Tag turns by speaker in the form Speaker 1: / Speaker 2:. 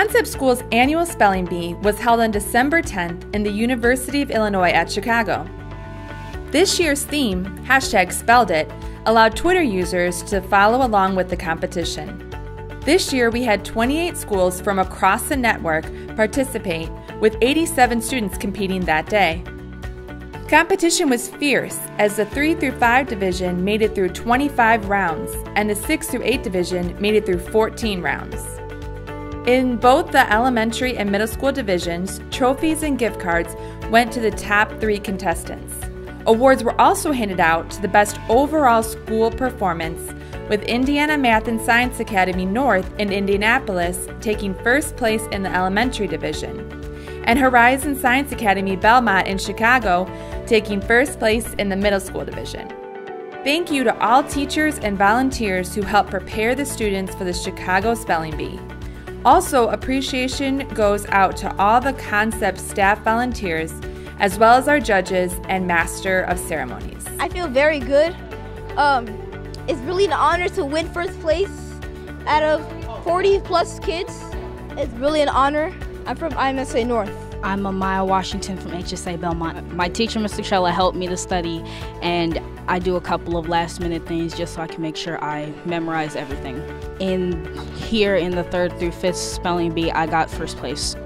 Speaker 1: Concept School's annual spelling bee was held on December 10th in the University of Illinois at Chicago. This year's theme, hashtag spelled it, allowed Twitter users to follow along with the competition. This year, we had 28 schools from across the network participate, with 87 students competing that day. Competition was fierce as the 3 through 5 division made it through 25 rounds and the 6 through 8 division made it through 14 rounds. In both the elementary and middle school divisions, trophies and gift cards went to the top three contestants. Awards were also handed out to the best overall school performance, with Indiana Math and Science Academy North in Indianapolis taking first place in the elementary division and Horizon Science Academy Belmont in Chicago taking first place in the middle school division. Thank you to all teachers and volunteers who helped prepare the students for the Chicago Spelling Bee. Also, appreciation goes out to all the concept staff volunteers, as well as our judges and master of ceremonies.
Speaker 2: I feel very good. Um, it's really an honor to win first place out of 40 plus kids. It's really an honor. I'm from IMSA North.
Speaker 3: I'm Amaya Washington from HSA Belmont. My teacher, Mr. Trella, helped me to study, and I do a couple of last minute things just so I can make sure I memorize everything. In here in the third through fifth spelling bee, I got first place.